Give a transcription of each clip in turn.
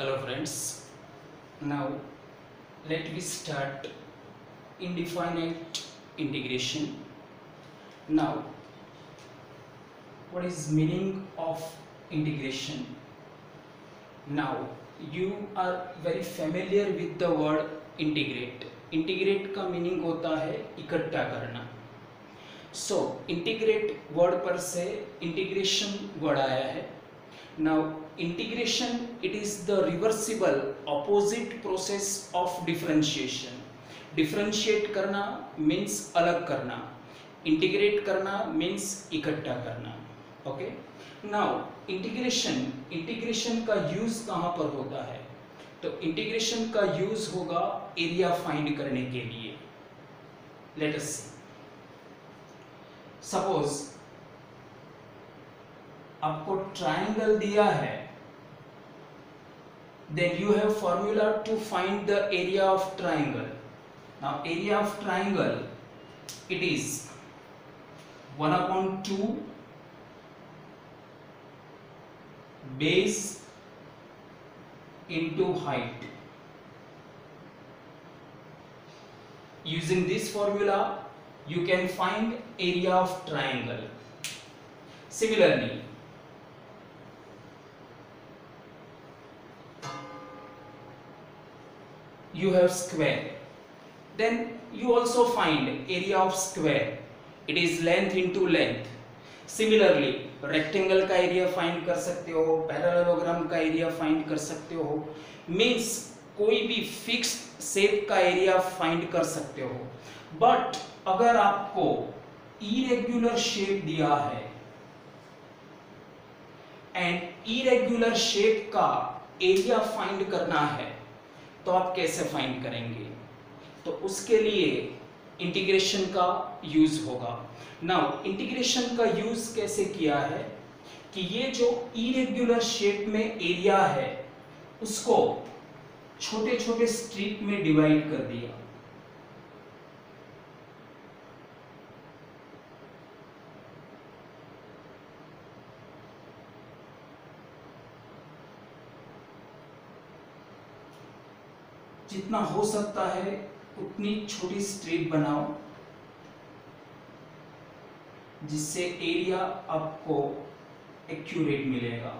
hello friends now let me start indefinite integration now what is meaning of integration now you are very familiar with the word integrate integrate का meaning होता है इकट्ठा करना सो integrate word पर से integration word आया है now integration it is the reversible opposite process of differentiation differentiate करना मीन्स अलग करना इंटीग्रेट करना मीन्स इकट्ठा करना ओके नाउ इंटीग्रेशन इंटीग्रेशन का यूज़ कहाँ पर होता है तो इंटीग्रेशन का यूज़ होगा एरिया फाइंड करने के लिए लेट अस सपोज़ आपको ट्राइंगल दिया है then you have formula to find the area of triangle. Now area of triangle it is 1 upon 2 base into height. Using this formula you can find area of triangle. Similarly you have square. Then you also find area of square. It is length into length. Similarly rectangle का area find कर सकते हो parallelogram का area find कर सकते हो means कोई भी फिक्स शेप का एरिया फाइंड कर सकते हो बट अगर आपको इरेग्युलर शेप दिया है एंड इरेग्युलर शेप का एरिया फाइंड करना है तो आप कैसे फाइंड करेंगे? तो उसके लिए इंटीग्रेशन का यूज़ होगा। नाउ इंटीग्रेशन का यूज़ कैसे किया है? कि ये जो इरेग्युलर शेप में एरिया है, उसको छोटे छोटे स्ट्रीट में डिवाइड कर दिया। जितना हो सकता है, उतनी छोटी स्ट्रिप बनाओ, जिससे एरिया आपको एक्यूरेट मिलेगा।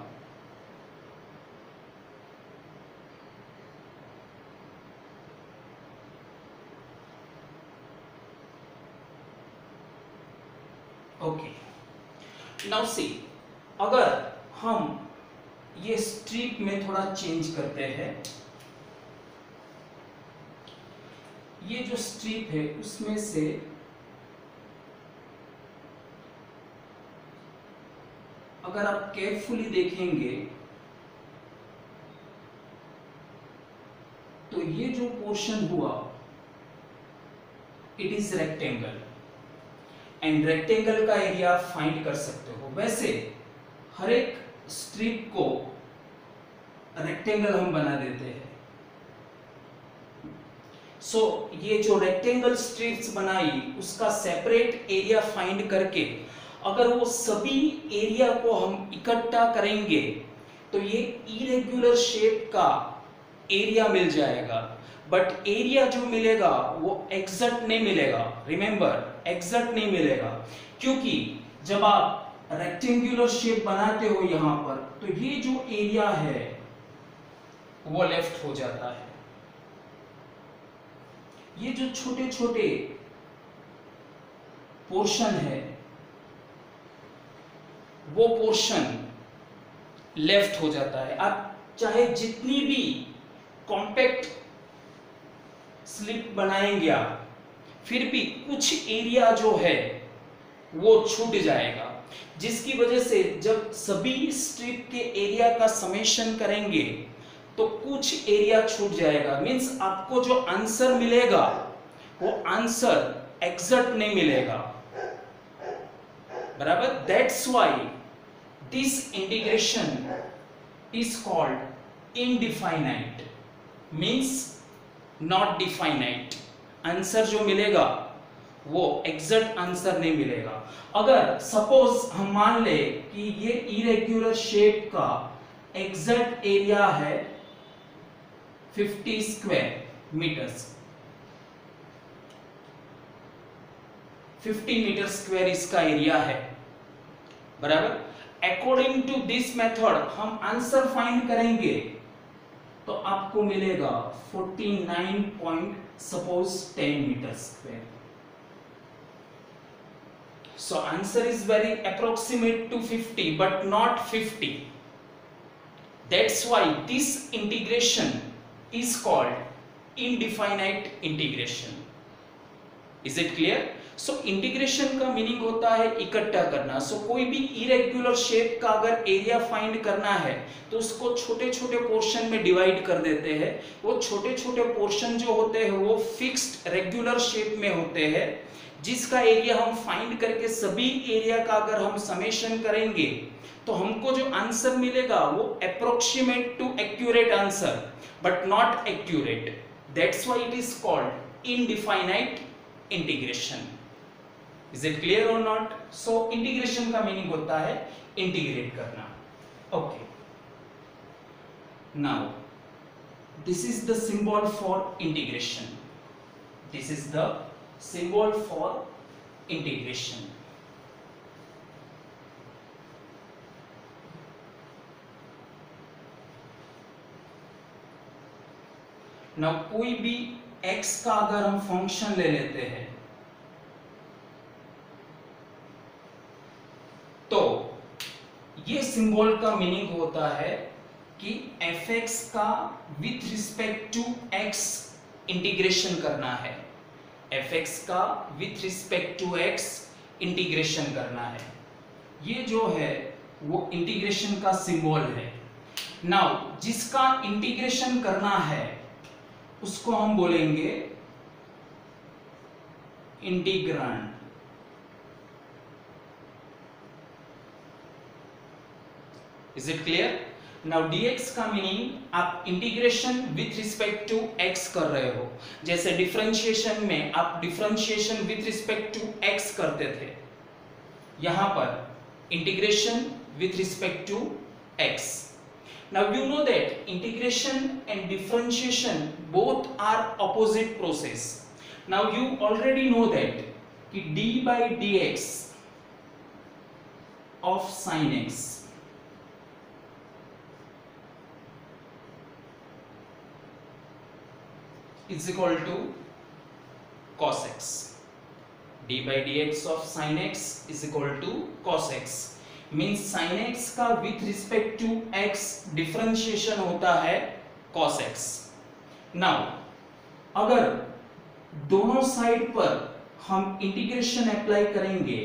ओके नाउ सी अगर हम ये स्ट्रिप में थोड़ा चेंज करते हैं ये जो स्ट्रिप है, उसमें से अगर आप केयरफुली देखेंगे तो ये जो पोर्शन हुआ it is rectangle and rectangle का एरिया फाइंड कर सकते हो। वैसे, हर एक स्ट्रिप को रेक्टेंगल हम बना देते हैं। सो so, ये जो रेक्टेंगल स्ट्रिप्स बनाई उसका सेपरेट एरिया फाइंड करके अगर वो सभी एरिया को हम इकट्ठा करेंगे तो ये इरेग्युलर शेप का एरिया मिल जाएगा। बट एरिया जो मिलेगा वो एग्जैक्ट नहीं मिलेगा। रिमेंबर एग्जैक्ट नहीं मिलेगा। क्योंकि जब आप रेक्टेंगुलर शेप बनाते हो यहाँ पर तो ये जो एरिया है वो लेफ़्ट हो जाता है। ये जो छोटे छोटे पोर्शन है, वो पोर्शन लेफ़्ट हो जाता है। आप चाहे जितनी भी कॉम्पैक्ट स्लिप बनाएँगे आप, फिर भी कुछ एरिया जो है, वो छूट जाएगा। जिसकी वजह से जब सभी स्ट्रिप के एरिया का समेशन करेंगे तो कुछ एरिया छूट जाएगा। मींस आपको जो आंसर मिलेगा, वो आंसर एग्जैक्ट नहीं मिलेगा। बराबर? That's why this integration is called indefinite means not definite answer जो मिलेगा, वो एग्जैक्ट आंसर नहीं मिलेगा। अगर सपोज़ हम मान ले कि ये इरेग्युलर शेप का एग्जैक्ट एरिया है 50 स्क्वायर मीटर्स 50 मीटर स्क्वायर इसका एरिया है। बराबर? अकॉर्डिंग टू दिस मेथड हम आंसर फाइंड करेंगे तो आपको मिलेगा 49 point suppose 10 metre square so answer is very approximate to 50 but not 50 that's why this integration is called indefinite integration. Is it clear? So, integration का meaning होता है इकट्ठा करना। सो so, कोई भी इरेगुलर शेप का अगर एरिया फाइंड करना है तो उसको छोटे छोटे पोर्शन में डिवाइड कर देते हैं। वो छोटे छोटे पोर्शन जो होते हैं वो फिक्स्ड रेगुलर शेप में होते हैं। जिसका एरिया हम फाइंड करके सभी एरिया का अगर हम समेशन करेंगे तो हमको जो आंसर मिलेगा वो approximate to accurate answer but not accurate that's why it is called indefinite integration is it clear और नॉट सो इंटीग्रेशन का मीनिंग होता है इंटीग्रेट करना. Okay now this is the symbol for integration this is the symbol for integration ना कोई भी x का अगर हम फ़ंक्शन ले लेते हैं तो ये सिंबल का मीनिंग होता है कि एफ़ एक्स का with respect to X integration करना है। एफ़ एक्स का with respect to X integration करना है। ये जो है, वो इंटीग्रेशन का सिंबल है। नाउ जिसका इंटीग्रेशन करना है, उसको हम बोलेंगे integrand is it clear now dx का मीनिंग आप integration with respect to x कर रहे हो। जैसे डिफरेंशिएशन में आप differentiation with respect to x करते थे। यहाँ पर integration with respect to x now you know that integration and differentiation both are opposite process now you already know that कि d by dx ऑफ़ sin x is equal to cos x. d by dx of sin x is equal to cos x. Means sin x का with respect to x differentiation होता है cos x. Now अगर दोनों side पर हम integration apply करेंगे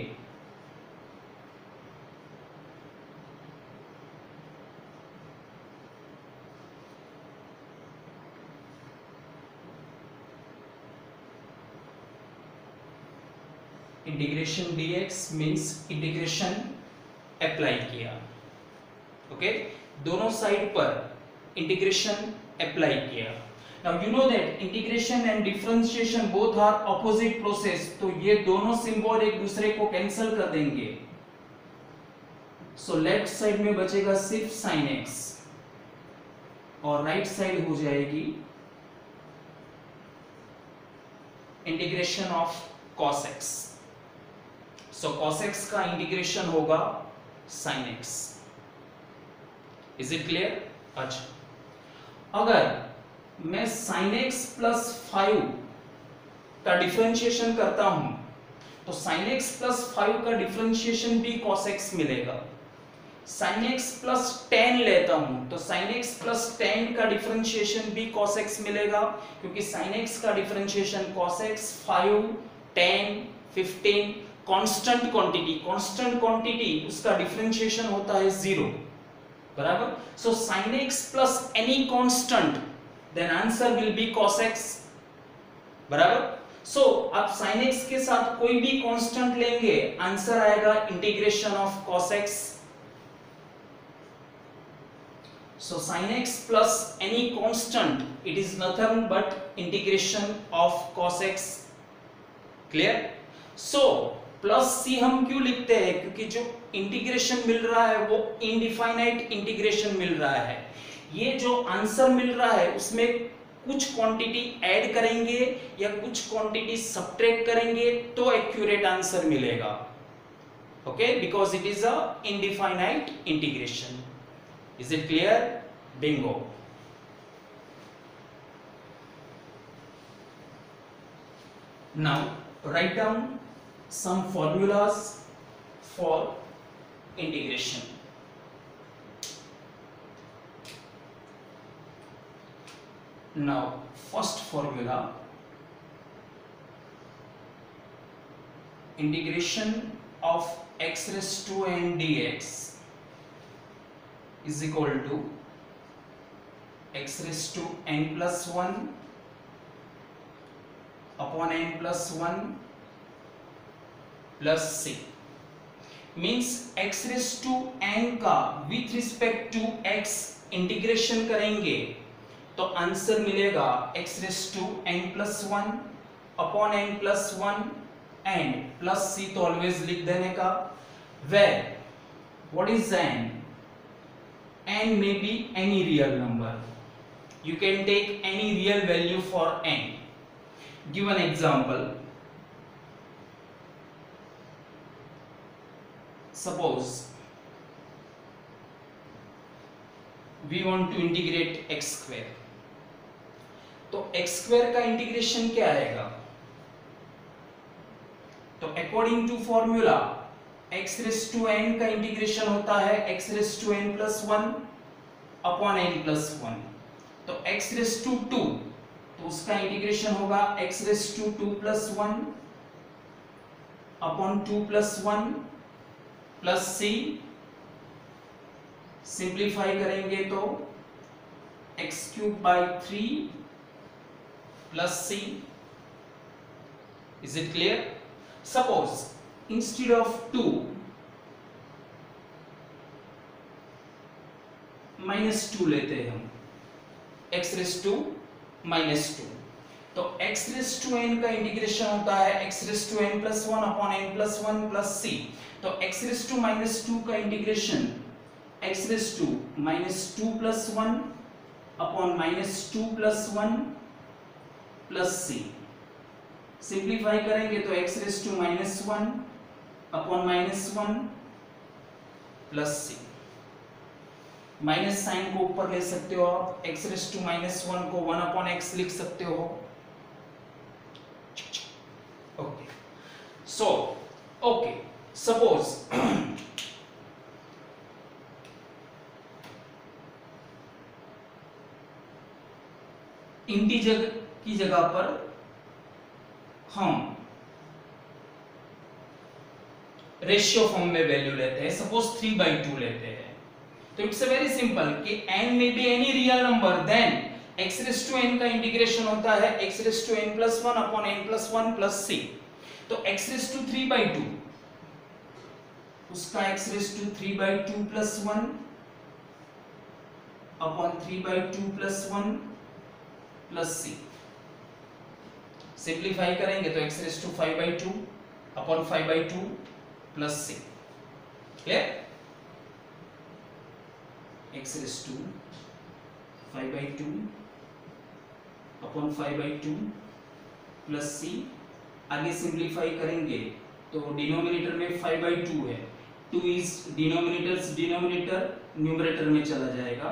integration dx means integration apply किया। Okay दोनों साइड पर इंटीग्रेशन अप्लाई किया। Now you know that integration and differentiation both are opposite process तो ये दोनों सिंबल एक दूसरे को कैंसिल कर देंगे। सो लेफ़्ट साइड में बचेगा सिर्फ़ साइन एक्स और राइट right साइड हो जाएगी integration of cos x so cos x का इंटीग्रेशन होगा sin x. इज़ इट क्लियर अच्छा। अगर मैं sin x प्लस फाइव का डिफरेंशिएशन करता हूँ तो sin x प्लस फाइव का डिफरेंशिएशन भी cos x मिलेगा। sin x प्लस टेन लेता हूँ तो sin x प्लस टेन का डिफरेंशिएशन भी cos x मिलेगा, क्योंकि साइन एक्स का differentiation cos x five ten fifteen constant quantity constant quantity उसका डिफरेंशिएशन होता है ज़ीरो बराबर? So sin x plus any constant then answer will be cos x, बराबर? सो आप sin x के साथ कोई भी कांस्टेंट लेंगे आंसर आएगा integration of cos x. So sin x plus any constant, it is nothing but integration of cos x. Clear? So plus C हम क्यों लिखते हैं? क्योंकि जो इंटीग्रेशन मिल रहा है, वो इनडिफाइनाइट इंटीग्रेशन मिल रहा है। ये जो आंसर मिल रहा है, उसमें कुछ क्वांटिटी ऐड करेंगे या कुछ क्वांटिटी सब्ट्रैक्ट करेंगे तो एक्यूरेट आंसर मिलेगा। Okay because it is a indefinite integration is it clear bingo now, write down some formulas for integration. Now, first formula integration of x raised to n dx is equal to x raised to n plus 1 upon n plus 1 plus c. Means x raised to n का with respect to x integration करेंगे तो answer मिलेगा X raise to N plus one upon N plus one and plus C तो always लिख देने का। Where what is N N may be any real number you can take any real value for n. Give an example. Suppose we want to integrate x square. तो X square का integration क्या आएगा तो according to formula X raise to N का integration होता है X raise to N plus one upon N plus one तो X raise to two तो उसका इंटीग्रेशन होगा X raise to two plus one upon two plus one plus C simplify करेंगे तो X cube by three plus C is it clear? Suppose instead of 2 minus 2 लेते हैं हम। X raise to minus two. तो x raise to n का integration होता है, x raise to n plus one upon n plus one plus C तो x raise to minus two का integration x raise to minus two plus one upon minus two plus one plus C simplify करेंगे तो x raise to minus one upon minus one plus C minus sign को ऊपर ले सकते हो आप, x raise to minus one को one upon x लिख सकते हो। Okay so okay suppose integer की जगह पर हम रेशियो फॉर्म में वैल्यू लेते हैं। सपोज़ थ्री बाई टू लेते हैं। तो इट्स वेरी सिंपल कि n may be any real number then x raise to n का इंटीग्रेशन होता है x raise to n plus one upon n plus one plus C. तो x raise to three by two, उसका x raise to three by two plus one upon three by two plus one plus C. Simplify करेंगे तो x raise to five by two upon five by two plus C. Clear? x raise to five by two upon five by two plus C, आगे simplify करेंगे तो denominator में five by two है। Two is denominator denominator numerator में चला जाएगा।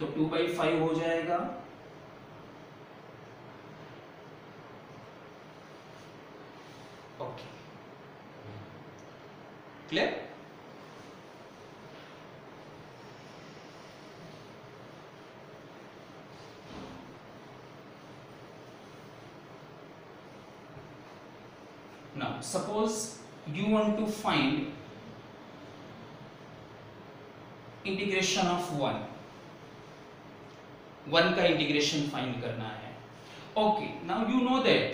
तो two by five हो जाएगा। Okay. Clear now suppose you want to find integration of 1 1 का इंटीग्रेशन फाइंड करना है। Okay now you know that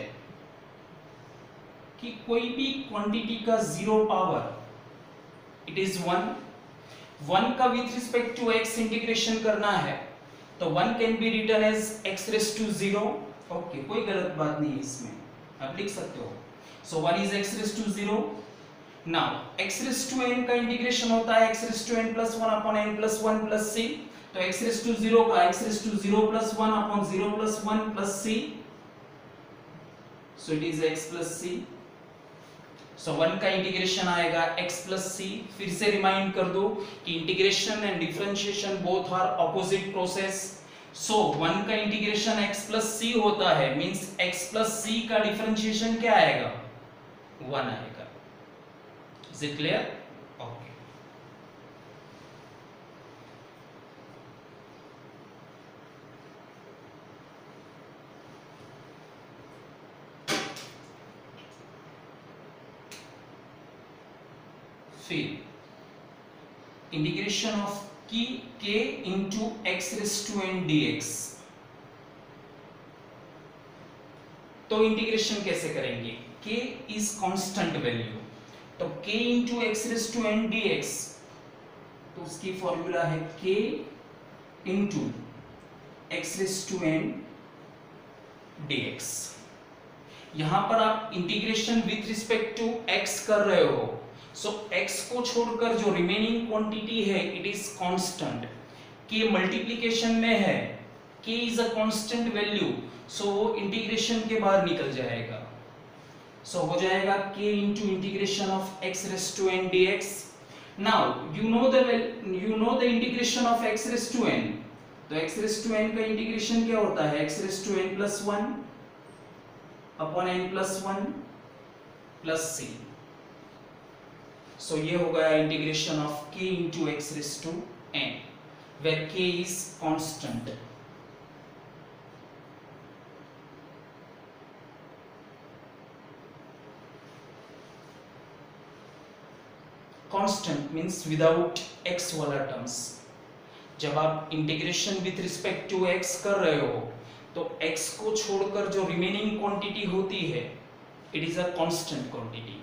कि कोई भी क्वांटिटी का zero power it is one one का with respect to x integration करना है तो one can be written as x raise to zero कोई गलत बात नहीं है इसमें। आप लिख सकते हो। So one is x raise to zero now x raise to n का इंटीग्रेशन होता है x raise to n plus one upon n plus one plus C तो x रेस टू ज़ीरो का, x raise to zero plus one upon zero plus one plus C so it is x plus C so one का integration आएगा, x plus C फिर से remind कर दो कि integration and differentiation both are opposite process so one का integration x plus C होता है मींस x प्लस सी का डिफरेंशिएशन क्या आएगा? वन आएगा। इज़ इट क्लियर ओके फिर इंटीग्रेशन ऑफ़ की k into x raise to n dx. तो इंटीग्रेशन कैसे करेंगे? K इज़ कांस्टेंट वैल्यू तो k into x raise to n dx तो उसकी फॉर्मूला है k into x raise to n dx. यहाँ पर आप integration with respect to x कर रहे हो. सो so, x को छोड़कर जो रिमेनिंग क्वांटिटी है it is constant k multiplication में है. K is a constant value so वो इंटीग्रेशन के बाहर निकल जाएगा. सो हो जाएगा k into integration of x raise to n dx. Now you know the you know the integration of x raise to n. तो x रेस टू n का integration क्या होता है? x raise to n plus one upon n plus one plus C so ये हो गया integration of k into x raise to n, where k is constant. Constant means without x वाला terms जब आप integration with respect to x कर रहे हो तो एक्स को छोड़कर जो रिमेनिंग क्वांटिटी होती है it is a constant quantity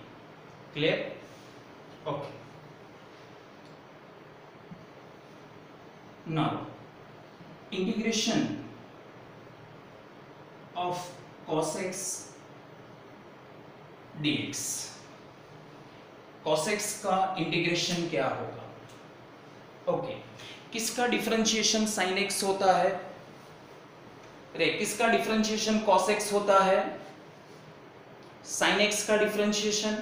clear Okay. Now, integration of cos x dx. X का इंटीग्रेशन क्या होगा? ओके. किसका डिफरेंशिएशन sin x होता है? रे किसका डिफरेंशिएशन x होता है? sin x का डिफरेंशिएशन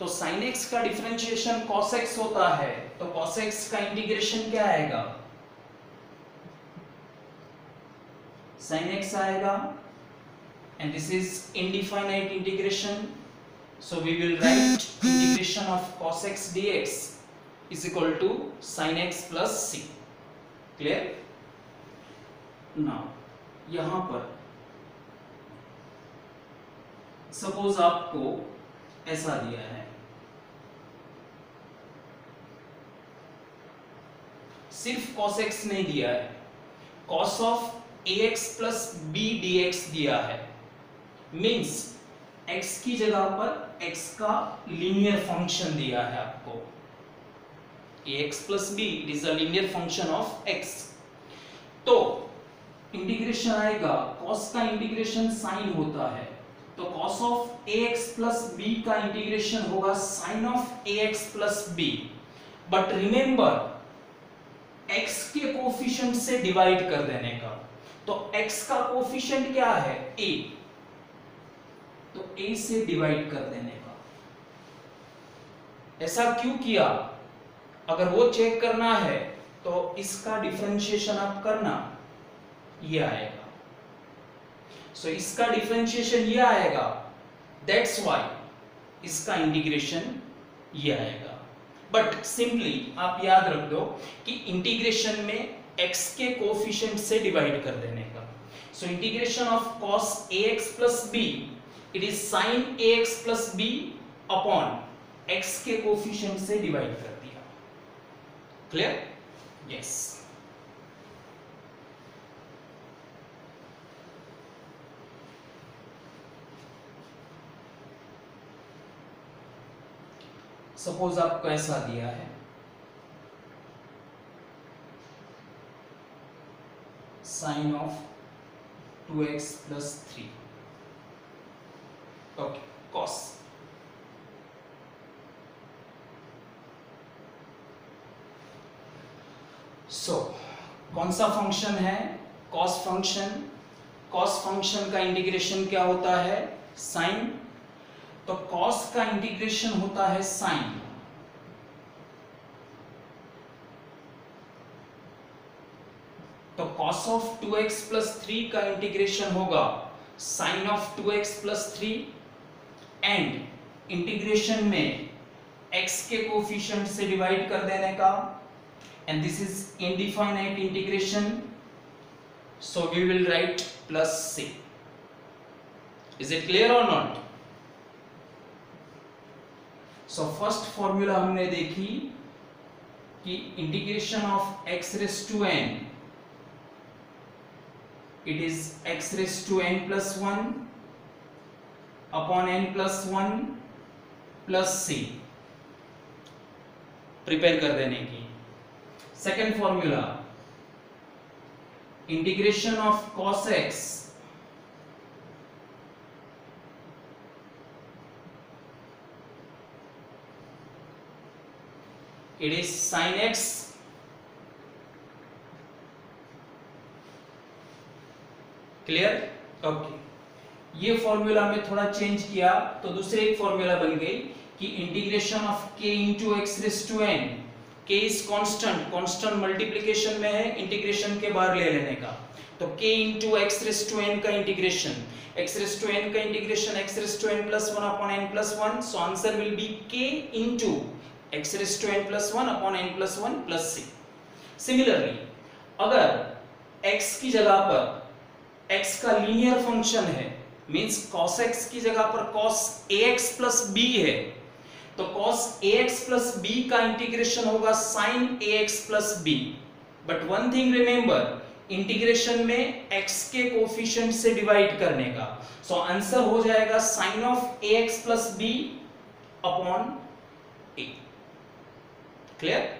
तो sin x का डिफरेंशिएशन x होता है तो x का इंटीग्रेशन क्या आएगा? sin x आएगा and this is indefinite integration so we will write integration of cos x dx is equal to sin x plus c clear now यहाँ पर सपोज़ आपको ऐसा दिया है सिर्फ़ cos x नहीं दिया है cos of ax plus B dx दिया है मींस x की जगह पर x का लीनियर फ़ंक्शन दिया है आपको। Ax plus B it is a linear function of x. तो इंटीग्रेशन आएगा। Cos का इंटीग्रेशन sin होता है। तो cos of ax plus b का इंटीग्रेशन होगा sin of ax plus b but remember x के कोफिशिएंट से डिवाइड कर देने का। तो x का कोफिशिएंट क्या है? A. तो a से डिवाइड कर देने का। ऐसा क्यों किया? अगर वो चेक करना है तो इसका डिफरेंशिएशन आप करना। ये आएगा। सो so, इसका डिफरेंशिएशन ये आएगा। दैट्स वाई इसका इंटीग्रेशन ये आएगा। बट सिंपली आप याद रख दो कि इंटीग्रेशन में x के कोफिशिएंट से डिवाइड कर देने का। So integration of cos ax plus b it is sine A x plus B upon x के कोफिशियंट से डिवाइड कर दिया। क्लियर यस सपोज़ आपको ऐसा दिया है। Sine of two x plus three okay cos so कौन सा फ़ंक्शन है? कॉस फ़ंक्शन कॉस फ़ंक्शन का इंटीग्रेशन क्या होता है? साइन तो कॉस का इंटीग्रेशन होता है साइन तो cos of 2x plus three का इंटीग्रेशन होगा. Sine of 2x plus three and integration में एक्स के कोफिशिएंट से डिवाइड कर देने का। And this is indefinite integration so we will write plus c. Is it clear और नॉट सो फ़र्स्ट फॉर्मूला हमने देखी कि integration of x raise to n, it is x raised to n plus 1 upon n plus 1 plus c prepare कर देने की। Second formula integration of cos x it is sin x clear okay ये formula में थोड़ा change किया तो दूसरे एक फॉर्मूला बन गई कि integration of k into x raise to n k is constant constant multiplication में है इंटीग्रेशन के बाहर ले लेने का। तो k into x raise to n का integration x raise to n का integration x raise to n plus one upon n plus one so answer will be k into x raise to n plus one upon n plus one plus C similarly अगर x की जगह पर x का linear function है means cos x की जगह पर cos A x plus B है। तो cos एक्स प्लस बी का इंटीग्रेशन होगा sine A x plus B but one thing remember integration में x के कोफिशिएंट से डिवाइड करने का। सो so, आंसर हो जाएगा sine of A x plus B upon A clear